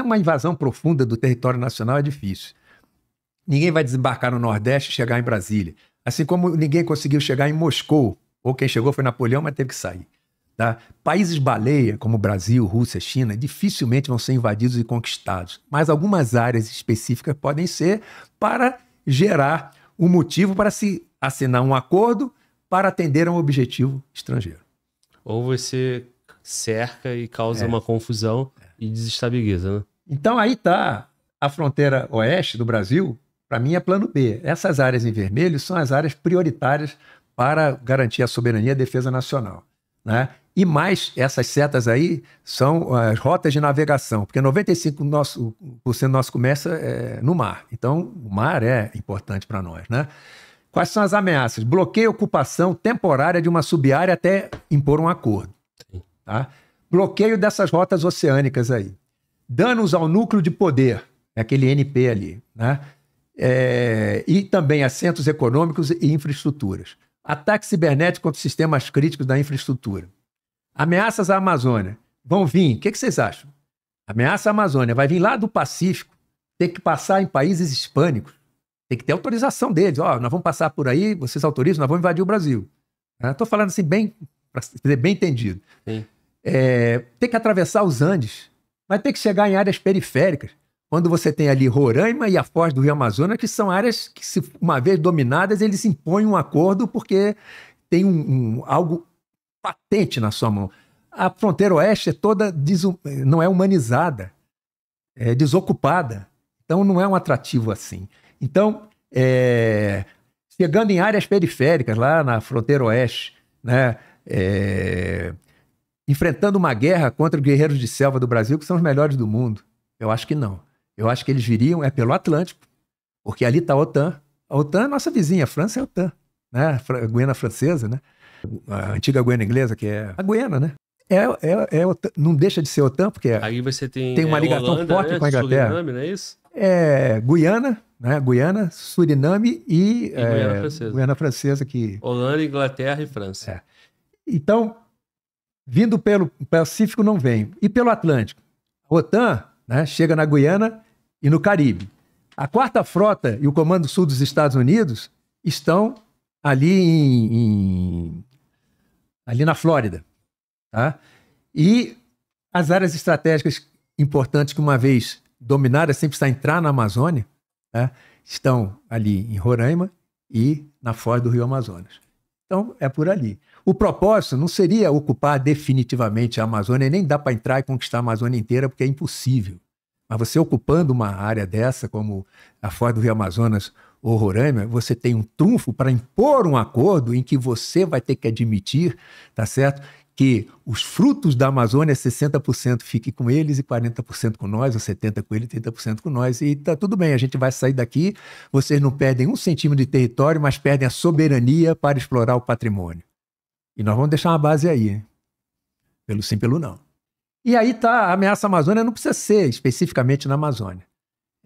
uma invasão profunda do território nacional é difícil. Ninguém vai desembarcar no Nordeste e chegar em Brasília. Assim como ninguém conseguiu chegar em Moscou, ou quem chegou foi Napoleão, mas teve que sair. Tá? Países baleia, como Brasil, Rússia, China, dificilmente vão ser invadidos e conquistados, mas algumas áreas específicas podem ser para gerar um motivo para se assinar um acordo para atender a um objetivo estrangeiro. Ou você cerca e causa é. uma confusão e desestabiliza, né? Então aí está a fronteira oeste do Brasil, para mim é plano B. Essas áreas em vermelho são as áreas prioritárias para garantir a soberania e a defesa nacional. Né? E mais, essas setas aí são as rotas de navegação, porque 95% do nosso, do nosso comércio é no mar. Então, o mar é importante para nós. Né? Quais são as ameaças? Bloqueio ocupação temporária de uma subárea até impor um acordo. Tá? Bloqueio dessas rotas oceânicas aí. Danos ao núcleo de poder, é aquele NP ali. Né? É, e também assentos econômicos e infraestruturas. Ataque cibernético contra sistemas críticos da infraestrutura. Ameaças à Amazônia. Vão vir. O que, que vocês acham? Ameaça à Amazônia. Vai vir lá do Pacífico. Tem que passar em países hispânicos. Tem que ter autorização deles. Ó, oh, nós vamos passar por aí, vocês autorizam, nós vamos invadir o Brasil. Estou falando assim, bem, para ser bem entendido. É, tem que atravessar os Andes. Vai ter que chegar em áreas periféricas quando você tem ali Roraima e a foz do Rio Amazonas, que são áreas que, se, uma vez dominadas, eles impõem um acordo porque tem um, um, algo patente na sua mão. A fronteira oeste é toda não é humanizada, é desocupada. Então não é um atrativo assim. Então, é, chegando em áreas periféricas, lá na fronteira oeste, né, é, enfrentando uma guerra contra os guerreiros de selva do Brasil, que são os melhores do mundo. Eu acho que não. Eu acho que eles viriam é pelo Atlântico, porque ali está a OTAN. A OTAN é nossa vizinha, a França é a OTAN, né? A Guiana francesa, né? A antiga Guiana inglesa, que é a Guiana, né? É, é, é não deixa de ser OTAN, porque Aí você tem, tem uma é, ligação Holanda, forte né? com a Inglaterra. Suriname, não é isso? É Guiana, né? Guiana, Suriname e, E é, Guiana Francesa. Guiana francesa que Holanda, Inglaterra e França. É. Então, vindo pelo Pacífico não vem. E pelo Atlântico? A OTAN né, chega na Guiana e no Caribe. A quarta frota e o Comando Sul dos Estados Unidos estão ali em, em- ali na Flórida, tá? E as áreas estratégicas importantes que uma vez dominadas sempre está entrar na Amazônia, tá? estão ali em Roraima e na foz do Rio Amazonas. Então é por ali. O propósito não seria ocupar definitivamente a Amazônia, nem dá para entrar e conquistar a Amazônia inteira, porque é impossível. Mas você ocupando uma área dessa, como a foz do Rio Amazonas ou Roraima, você tem um trunfo para impor um acordo em que você vai ter que admitir, tá certo? Que os frutos da Amazônia, 60% fique com eles e 40% com nós, ou 70% com eles e 30% com nós. E tá tudo bem, a gente vai sair daqui, vocês não perdem um centímetro de território, mas perdem a soberania para explorar o patrimônio. E nós vamos deixar uma base aí, hein? pelo sim, pelo não. E aí tá, a ameaça à Amazônia não precisa ser especificamente na Amazônia.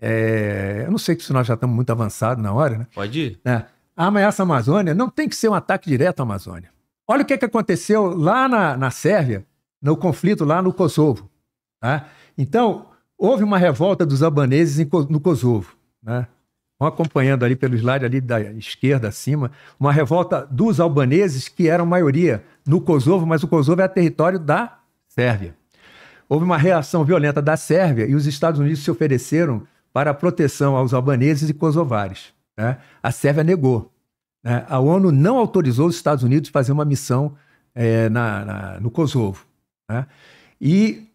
É, eu não sei se nós já estamos muito avançados na hora, né? Pode ir? né? A ameaça à Amazônia não tem que ser um ataque direto à Amazônia. Olha o que, que aconteceu lá na, na Sérvia, no conflito lá no Kosovo. Tá? Então, houve uma revolta dos albaneses no Kosovo. Né? Vão acompanhando ali pelo slide ali da esquerda acima, uma revolta dos albaneses que eram maioria no Kosovo, mas o Kosovo é território da Sérvia. Houve uma reação violenta da Sérvia e os Estados Unidos se ofereceram para a proteção aos albaneses e kosovares. né? A Sérvia negou. né? A ONU não autorizou os Estados Unidos a fazer uma missão eh, na- na- no Kosovo. né? E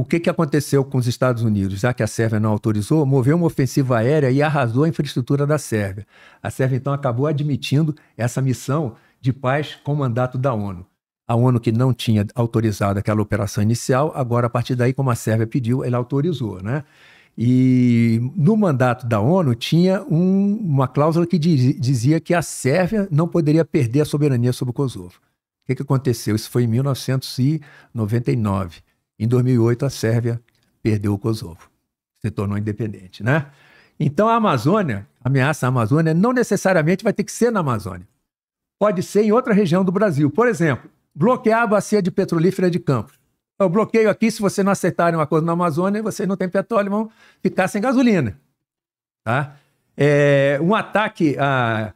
o que, que aconteceu com os Estados Unidos? Já que a Sérvia não autorizou, moveu uma ofensiva aérea e arrasou a infraestrutura da Sérvia. A Sérvia, então, acabou admitindo essa missão de paz com mandato da ONU. A ONU, que não tinha autorizado aquela operação inicial, agora, a partir daí, como a Sérvia pediu, ele autorizou. Né? E no mandato da ONU tinha um- uma cláusula que diz- dizia que a Sérvia não poderia perder a soberania sobre o Kosovo. O que, que aconteceu? Isso foi em 1999. Em 2008, a Sérvia perdeu o Kosovo, se tornou independente, né? Então, a Amazônia, a ameaça à Amazônia, não necessariamente vai ter que ser na Amazônia. Pode ser em outra região do Brasil. Por exemplo, bloquear a bacia de petrolífera de Campos. Eu bloqueio aqui, se você não aceitarem um acordo na Amazônia, vocês não têm petróleo, vão ficar sem gasolina. Tá? É, um ataque a,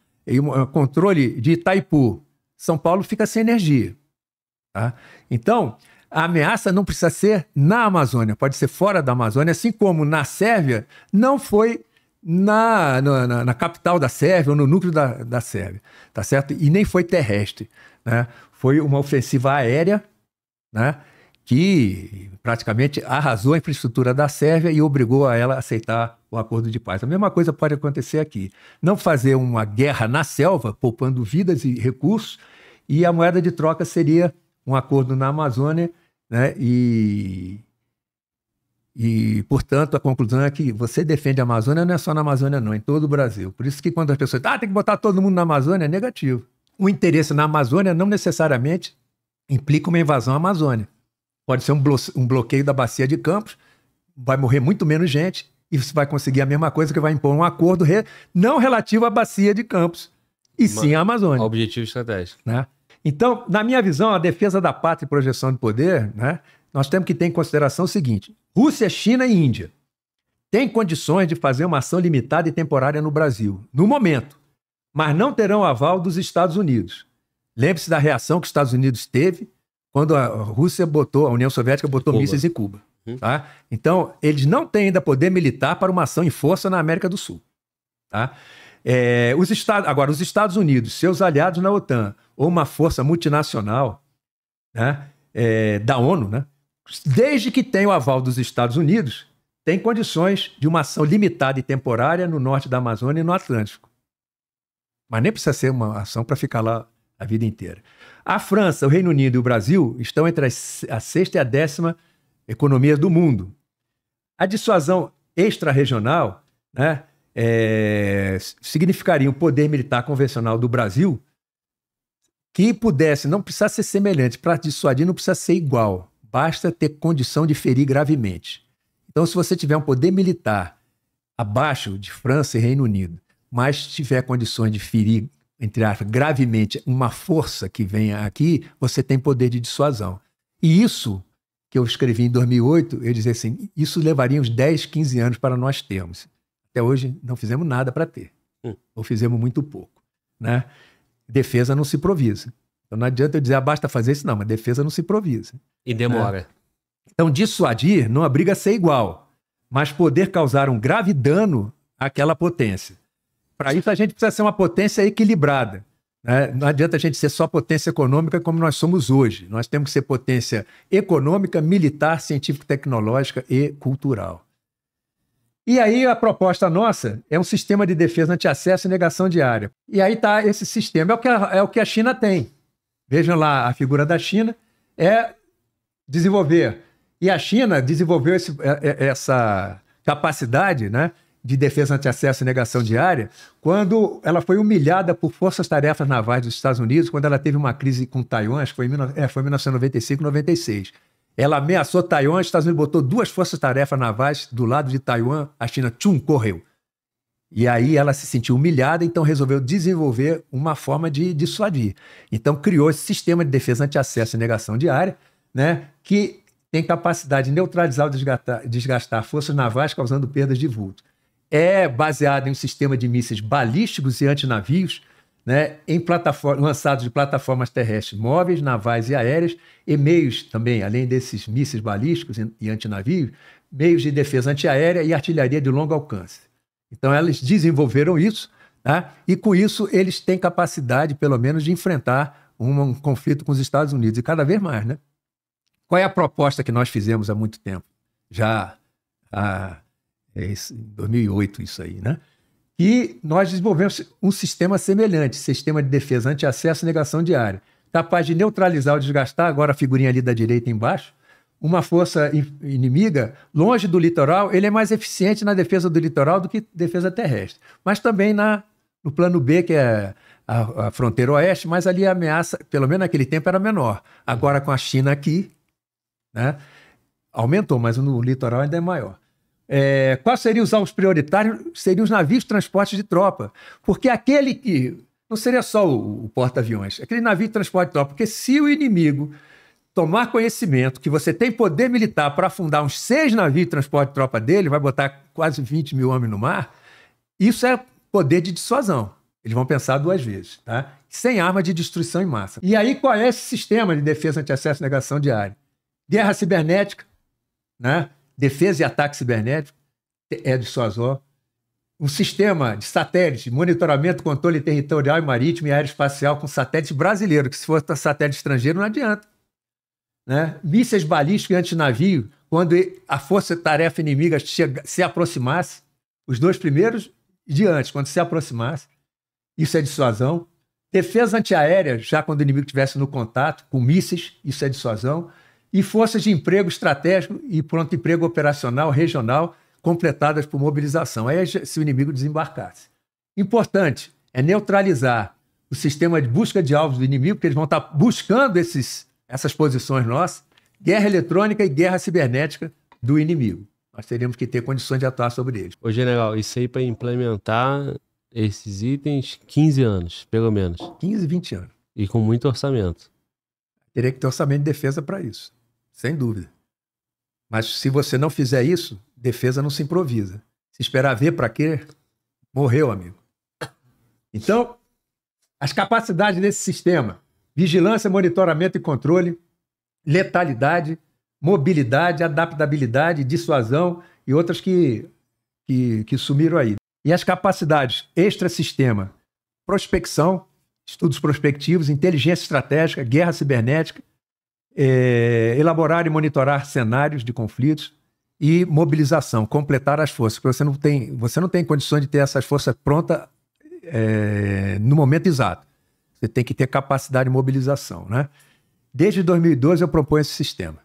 a controle de Itaipu, São Paulo fica sem energia. Tá? Então, a ameaça não precisa ser na Amazônia, pode ser fora da Amazônia, assim como na Sérvia não foi na, na, na, capital da Sérvia ou no núcleo da, da Sérvia, tá certo? E nem foi terrestre, né? Foi uma ofensiva aérea, né? Que praticamente arrasou a infraestrutura da Sérvia e obrigou a ela a aceitar o acordo de paz. A mesma coisa pode acontecer aqui. Não fazer uma guerra na selva, poupando vidas e recursos, e a moeda de troca seria um acordo na Amazônia, né? E e, portanto, a conclusão é que você defende a Amazônia não é só na Amazônia, não, é em todo o Brasil. Por isso que quando as pessoas dizem, ah, tem que botar todo mundo na Amazônia, é negativo. O interesse na Amazônia não necessariamente implica uma invasão à Amazônia. Pode ser um, blo um bloqueio da bacia de Campos, vai morrer muito menos gente, e você vai conseguir a mesma coisa que vai impor um acordo re não relativo à bacia de Campos, e uma, sim à Amazônia. Objetivo estratégico. Né? Então, na minha visão, a defesa da pátria e projeção de poder, né, nós temos que ter em consideração o seguinte: Rússia, China e Índia têm condições de fazer uma ação limitada e temporária no Brasil, no momento, mas não terão aval dos Estados Unidos. Lembre-se da reação que os Estados Unidos teve quando a Rússia botou, a União Soviética botou Cuba. mísseis em Cuba. Hum. Tá? Então, eles não têm ainda poder militar para uma ação em força na América do Sul. Tá? É, os Estados, agora, os Estados Unidos, seus aliados na OTAN, ou uma força multinacional né, é, da ONU, né, desde que tenha o aval dos Estados Unidos, tem condições de uma ação limitada e temporária no norte da Amazônia e no Atlântico. Mas nem precisa ser uma ação para ficar lá a vida inteira. A França, o Reino Unido e o Brasil estão entre a sexta e a décima economias do mundo. A dissuasão extra-regional né, é, significaria um poder militar convencional do Brasil que pudesse, não precisa ser semelhante, para dissuadir não precisa ser igual, basta ter condição de ferir gravemente. Então, se você tiver um poder militar abaixo de França e Reino Unido, mas tiver condições de ferir, entre aspas, gravemente uma força que venha aqui, você tem poder de dissuasão. E isso que eu escrevi em 2008, eu dizia assim, isso levaria uns 10, 15 anos para nós termos. Até hoje não fizemos nada para ter, hum. ou fizemos muito pouco. Né? Defesa não se improvisa. Então não adianta eu dizer, ah, basta fazer isso, não, mas defesa não se improvisa. E demora. Né? Então, dissuadir não obriga a ser igual, mas poder causar um grave dano àquela potência. Para isso, a gente precisa ser uma potência equilibrada. Né? Não adianta a gente ser só potência econômica como nós somos hoje. Nós temos que ser potência econômica, militar, científico-tecnológica e cultural. E aí a proposta nossa é um sistema de defesa anti-acesso e negação de área. E aí está esse sistema. É o, que a, é o que a China tem. Vejam lá a figura da China. É desenvolver. E a China desenvolveu esse, é, é, essa capacidade né, de defesa anti-acesso e negação de área quando ela foi humilhada por forças-tarefas navais dos Estados Unidos, quando ela teve uma crise com Taiwan, acho que foi em, é, foi em 1995, 96. Ela ameaçou Taiwan, os Estados Unidos botou duas forças-tarefas navais do lado de Taiwan, a China, tchum, correu. E aí ela se sentiu humilhada, então resolveu desenvolver uma forma de dissuadir. Então criou esse sistema de defesa anti-acesso e negação de área, né, que tem capacidade de neutralizar ou desgastar, desgastar forças navais, causando perdas de vulto. É baseado em um sistema de mísseis balísticos e antinavios, né, em lançados de plataformas terrestres móveis, navais e aéreas, e meios também, além desses mísseis balísticos e antinavios, meios de defesa antiaérea e artilharia de longo alcance. Então, elas desenvolveram isso, né, e com isso eles têm capacidade, pelo menos, de enfrentar um, um conflito com os Estados Unidos, e cada vez mais, né? Qual é a proposta que nós fizemos há muito tempo? Já é em 2008 isso aí, né? E nós desenvolvemos um sistema semelhante, sistema de defesa anti-acesso e negação de área, capaz de neutralizar ou desgastar, agora a figurinha ali da direita embaixo, uma força inimiga longe do litoral, ele é mais eficiente na defesa do litoral do que defesa terrestre. Mas também na, no plano B, que é a, a fronteira oeste, mas ali a ameaça, pelo menos naquele tempo, era menor. Agora com a China aqui, né? Aumentou, mas no litoral ainda é maior. É, quais seriam os alvos prioritários? Seriam os navios de transporte de tropa. Porque aquele que. Não seria só o, o porta-aviões, aquele navio de transporte de tropa. Porque se o inimigo tomar conhecimento que você tem poder militar para afundar uns seis navios de transporte de tropa dele, vai botar quase 20 mil homens no mar, isso é poder de dissuasão. Eles vão pensar duas vezes, tá? Sem arma de destruição em massa. E aí, qual é esse sistema de defesa anti-acesso e negação de área? Guerra cibernética, né? Defesa e ataque cibernético, é dissuasor. Um sistema de satélite, monitoramento, controle territorial e marítimo e aeroespacial com satélite brasileiro, que se for satélite estrangeiro não adianta né? mísseis balísticos antinavio, quando a força-tarefa inimiga chega, se aproximasse, os dois primeiros de antes, quando se aproximasse, isso é dissuasão. Defesa antiaérea, já quando o inimigo estivesse no contato, com mísseis, isso é dissuasão. E forças de emprego estratégico e pronto emprego operacional regional, completadas por mobilização. Aí se o inimigo desembarcasse. Importante é neutralizar o sistema de busca de alvos do inimigo, porque eles vão estar buscando esses essas posições nossas, guerra eletrônica e guerra cibernética do inimigo. Nós teríamos que ter condições de atuar sobre eles. Ô, general, isso aí para implementar esses itens, 15 anos, pelo menos. 15, 20 anos. E com muito orçamento. Teria que ter orçamento de defesa para isso, sem dúvida. Mas se você não fizer isso, defesa não se improvisa. Se esperar ver para quê, morreu, amigo. Então, as capacidades desse sistema vigilância, monitoramento e controle, letalidade, mobilidade, adaptabilidade, dissuasão e outras que, que, que sumiram aí. E as capacidades extra-sistema, prospecção, estudos prospectivos, inteligência estratégica, guerra cibernética, é, elaborar e monitorar cenários de conflitos e mobilização, completar as forças, porque você não tem, você não tem condições de ter essas forças prontas é, no momento exato. Você tem que ter capacidade de mobilização. Né? Desde 2012 eu proponho esse sistema.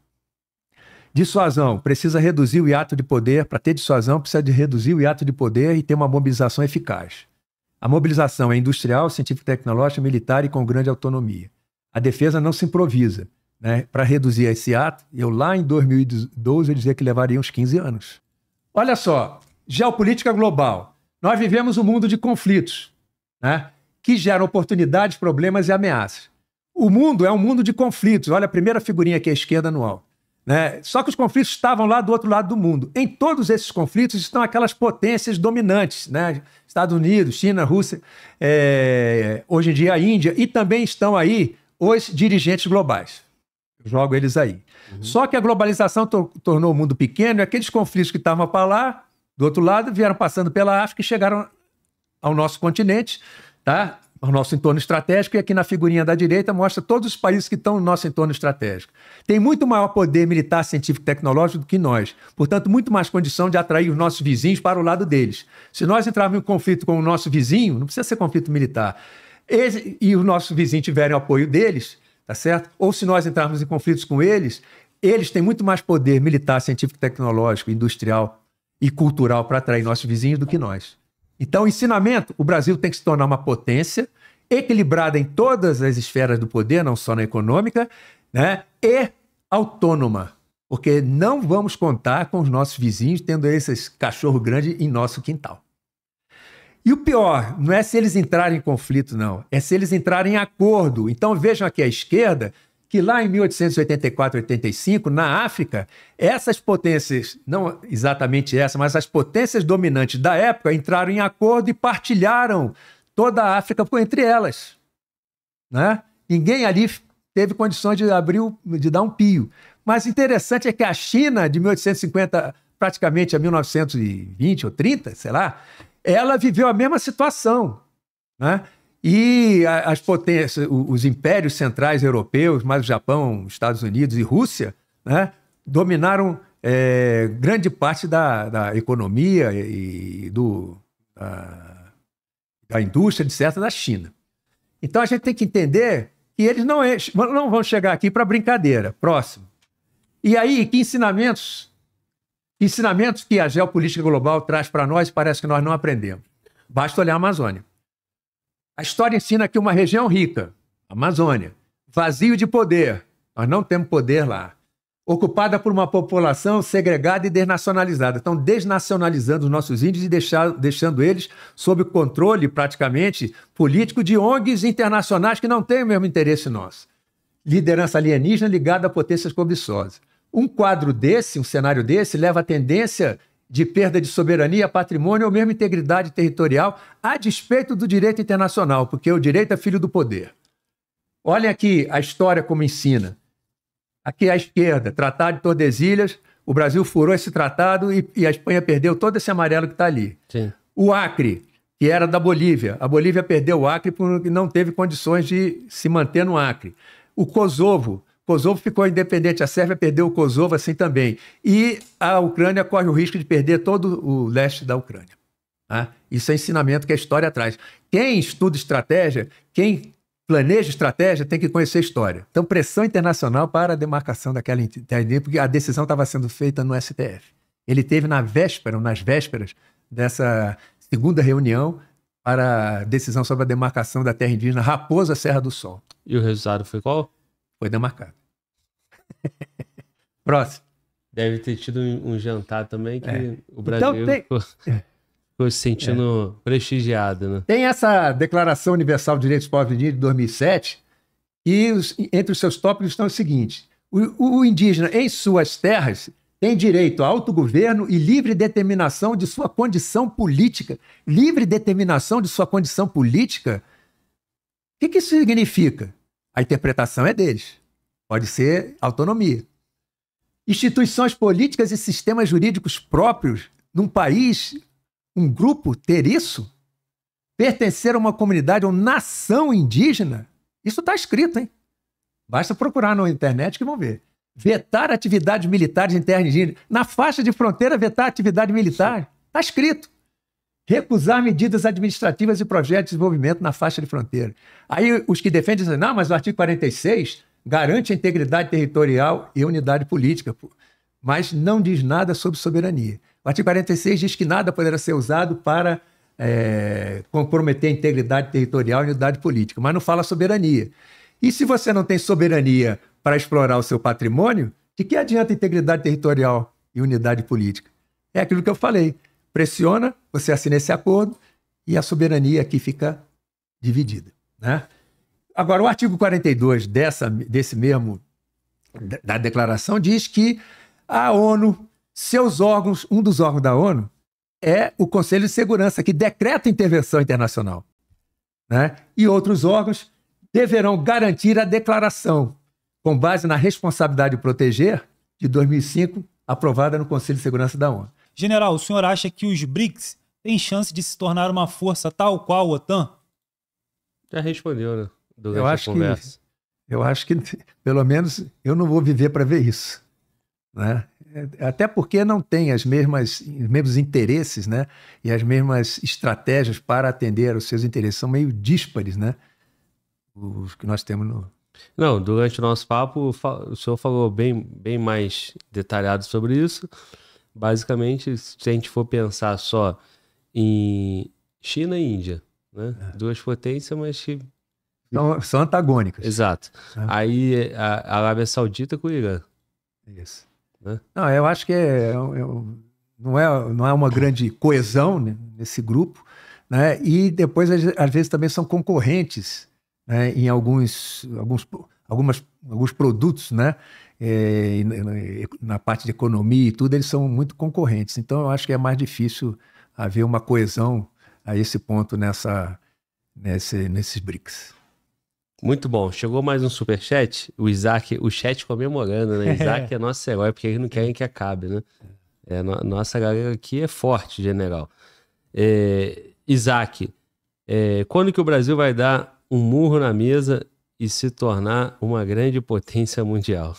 Dissuasão, precisa reduzir o hiato de poder. Para ter dissuasão, precisa de reduzir o hiato de poder e ter uma mobilização eficaz. A mobilização é industrial, científico-tecnológica, militar e com grande autonomia. A defesa não se improvisa. Né? Para reduzir esse ato, eu lá em 2012 eu dizia que levaria uns 15 anos. Olha só, geopolítica global. Nós vivemos um mundo de conflitos. Né? que geram oportunidades, problemas e ameaças. O mundo é um mundo de conflitos. Olha a primeira figurinha aqui à esquerda alto. Né? Só que os conflitos estavam lá do outro lado do mundo. Em todos esses conflitos estão aquelas potências dominantes, né? Estados Unidos, China, Rússia, é... hoje em dia a Índia, e também estão aí os dirigentes globais. Eu jogo eles aí. Uhum. Só que a globalização to tornou o mundo pequeno e aqueles conflitos que estavam para lá, do outro lado, vieram passando pela África e chegaram ao nosso continente tá? o nosso entorno estratégico, e aqui na figurinha da direita mostra todos os países que estão no nosso entorno estratégico. Tem muito maior poder militar, científico e tecnológico do que nós. Portanto, muito mais condição de atrair os nossos vizinhos para o lado deles. Se nós entrarmos em conflito com o nosso vizinho, não precisa ser conflito militar, esse, e os nossos vizinhos tiverem o apoio deles, tá certo? Ou se nós entrarmos em conflitos com eles, eles têm muito mais poder militar, científico, tecnológico, industrial e cultural para atrair nossos vizinhos do que nós. Então, ensinamento: o Brasil tem que se tornar uma potência equilibrada em todas as esferas do poder, não só na econômica, né? e autônoma. Porque não vamos contar com os nossos vizinhos tendo esses cachorro grande em nosso quintal. E o pior, não é se eles entrarem em conflito, não. É se eles entrarem em acordo. Então vejam aqui à esquerda que lá em 1884, 85, na África, essas potências, não exatamente essa, mas as potências dominantes da época entraram em acordo e partilharam toda a África entre elas. Né? Ninguém ali teve condições de abrir, de dar um pio. Mas interessante é que a China, de 1850 praticamente a 1920 ou 30, sei lá, ela viveu a mesma situação. Né? E as potências, os impérios centrais europeus, mais o Japão, Estados Unidos e Rússia, né, dominaram é, grande parte da, da economia e do, da, da indústria, etc., da China. Então a gente tem que entender que eles não, não vão chegar aqui para brincadeira. Próximo. E aí, que ensinamentos? Ensinamentos que a geopolítica global traz para nós parece que nós não aprendemos. Basta olhar a Amazônia. A história ensina que uma região rica, Amazônia, vazio de poder, nós não temos poder lá, ocupada por uma população segregada e desnacionalizada. Estão desnacionalizando os nossos índios e deixar, deixando eles sob controle, praticamente, político de ONGs internacionais que não têm o mesmo interesse nosso. liderança alienígena ligada a potências cobiçosas. Um quadro desse, um cenário desse, leva a tendência de perda de soberania, patrimônio ou mesmo integridade territorial, a despeito do direito internacional, porque o direito é filho do poder. Olhem aqui a história como ensina. Aqui à esquerda, Tratado de Tordesilhas, o Brasil furou esse tratado e, e a Espanha perdeu todo esse amarelo que está ali. Sim. O Acre, que era da Bolívia, a Bolívia perdeu o Acre porque não teve condições de se manter no Acre. O Kosovo, Kosovo ficou independente, a Sérvia perdeu o Kosovo assim também. E a Ucrânia corre o risco de perder todo o leste da Ucrânia. Tá? Isso é ensinamento que a história traz. Quem estuda estratégia, quem planeja estratégia, tem que conhecer a história. Então, pressão internacional para a demarcação daquela entidade, porque a decisão estava sendo feita no STF. Ele teve na véspera, ou nas vésperas dessa segunda reunião para a decisão sobre a demarcação da terra indígena Raposa Serra do Sol. E o resultado foi qual? Foi demarcado. Próximo. Deve ter tido um, jantar também que é. o Brasil então, tem... ficou, ficou, se sentindo é. prestigiado. Né? Tem essa Declaração Universal de Direitos Povos Indígenas de 2007 e os, entre os seus tópicos estão os seguintes. O, o indígena em suas terras tem direito a autogoverno e livre determinação de sua condição política. Livre determinação de sua condição política? O que, que isso significa? A interpretação é deles. Pode ser autonomia. Instituições políticas e sistemas jurídicos próprios num país, um grupo ter isso? Pertencer a uma comunidade ou nação indígena? Isso está escrito, hein? Basta procurar na internet que vão ver. Vetar atividades militares em terra indígena. Na faixa de fronteira, vetar atividade militar. Está escrito. Recusar medidas administrativas e projetos de desenvolvimento na faixa de fronteira. Aí os que defendem dizem, não, mas o artigo 46 garante a integridade territorial e unidade política, mas não diz nada sobre soberania. O artigo 46 diz que nada poderá ser usado para é, comprometer a integridade territorial e unidade política, mas não fala soberania. E se você não tem soberania para explorar o seu patrimônio, de que adianta integridade territorial e unidade política? É aquilo que eu falei. Pressiona, você assina esse acordo e a soberania aqui fica dividida. Né? Agora, o artigo 42 dessa, desse mesmo da declaração diz que a ONU, seus órgãos, um dos órgãos da ONU é o Conselho de Segurança, que decreta intervenção internacional. Né? E outros órgãos deverão garantir a declaração, com base na responsabilidade de proteger, de 2005, aprovada no Conselho de Segurança da ONU. General, o senhor acha que os BRICS têm chance de se tornar uma força tal qual a OTAN? Já respondeu, né? Durante eu acho a conversa? Que, eu acho que, pelo menos, eu não vou viver para ver isso. Né? É, até porque não tem as mesmas, os mesmos interesses né? e as mesmas estratégias para atender aos seus interesses. São meio díspares né? os que nós temos no. Não, durante o nosso papo, o senhor falou bem, bem mais detalhado sobre isso. Basicamente, se a gente for pensar só em China e Índia, né? É. duas potências, mas que são, são antagônicas. Exato. É. Aí a Arábia Saudita com o Irã. Isso. Né? Não, eu acho que é, é, não, é, não é uma grande coesão né, nesse grupo. Né? E depois, às vezes, também são concorrentes né, em alguns, alguns, algumas, alguns produtos, né? É, na parte de economia e tudo, eles são muito concorrentes. Então, eu acho que é mais difícil haver uma coesão a esse ponto nessa, nesse, nesses BRICS. Muito bom. Chegou mais um super chat. O Isaac, o chat comemorando, né? Isaac é nosso herói, porque eles não querem que acabe, né? É, no, nossa galera aqui é forte, general. É, Isaac, é, quando que o Brasil vai dar um murro na mesa e se tornar uma grande potência mundial?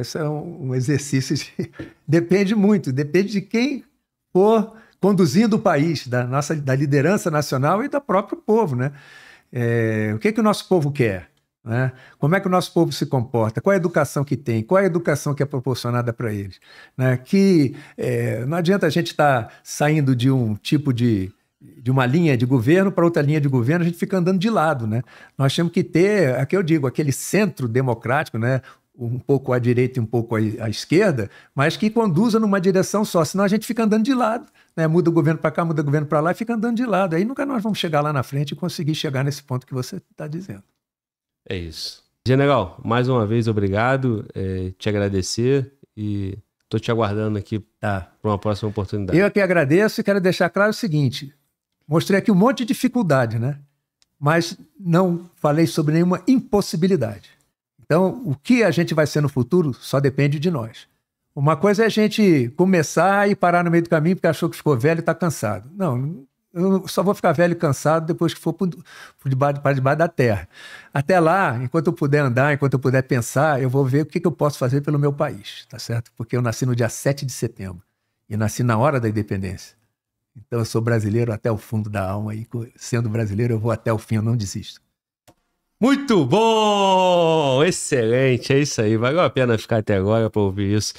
Isso é um, um exercício de... Depende muito, depende de quem for conduzindo o país, da nossa da liderança nacional e do próprio povo, né? É, o que, que o nosso povo quer? Né? Como é que o nosso povo se comporta? Qual é a educação que tem? Qual é a educação que é proporcionada para eles? Né? Que é, não adianta a gente estar tá saindo de um tipo de, de uma linha de governo para outra linha de governo, a gente fica andando de lado. Né? Nós temos que ter, aqui eu digo, aquele centro democrático, né? Um pouco à direita e um pouco à, esquerda, mas que conduza numa direção só, senão a gente fica andando de lado. Né? Muda o governo para cá, muda o governo para lá e fica andando de lado. Aí nunca nós vamos chegar lá na frente e conseguir chegar nesse ponto que você está dizendo. É isso. General, mais uma vez, obrigado. É, te agradecer e estou te aguardando aqui Tá. para uma próxima oportunidade. Eu aqui agradeço e quero deixar claro o seguinte: mostrei aqui um monte de dificuldade, né? Mas não falei sobre nenhuma impossibilidade. Então, o que a gente vai ser no futuro só depende de nós. Uma coisa é a gente começar e parar no meio do caminho porque achou que ficou velho e está cansado. Não, eu só vou ficar velho e cansado depois que for para debaixo, debaixo da terra. Até lá, enquanto eu puder andar, enquanto eu puder pensar, eu vou ver o que, que eu posso fazer pelo meu país, tá certo? Porque eu nasci no dia 7 de setembro e nasci na hora da independência. Então eu sou brasileiro até o fundo da alma e sendo brasileiro eu vou até o fim, eu não desisto. Muito bom! Excelente, é isso aí. Valeu a pena ficar até agora para ouvir isso.